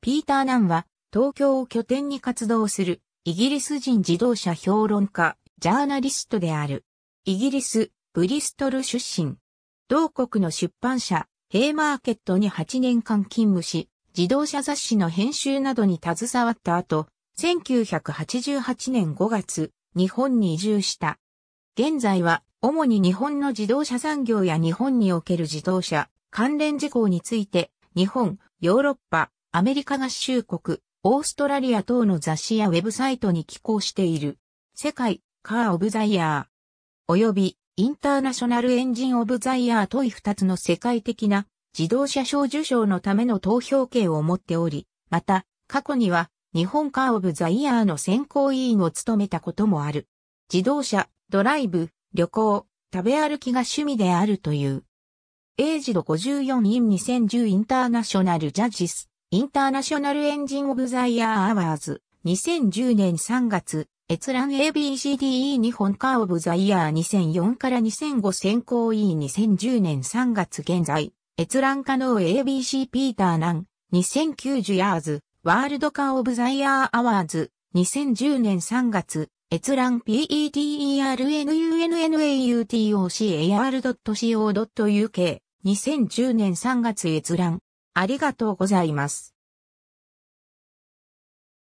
ピーター・ナンは東京を拠点に活動するイギリス人自動車評論家、ジャーナリストである。イギリス、ブリストル出身。同国の出版社、ヘイマーケットに8年間勤務し、自動車雑誌の編集などに携わった後、1988年5月、日本に移住した。現在は、主に日本の自動車産業や日本における自動車、関連事項について、日本、ヨーロッパ、アメリカ合衆国、オーストラリア等の雑誌やウェブサイトに寄稿している。世界、カー・オブ・ザ・イヤー。及び、インターナショナル・エンジン・オブ・ザ・イヤーという二つの世界的な自動車賞受賞のための投票権を持っており、また、過去には、日本カー・オブ・ザ・イヤーの選考委員を務めたこともある。自動車、ドライブ、旅行、食べ歩きが趣味であるという。 Aged 54 in 2010 International Judges International Engine of the Year Awards、2010年3月、閲覧 ABCDE 日本カーオブザイヤー2004から2005選考委員2010年3月現在、閲覧可能 ABC ピーターナン、2009 Jurors、World Car of the Year Awards、2010年3月、閲覧 PETER NUNN AUTOCAR.co.uk、2010年3月閲覧。ありがとうございます。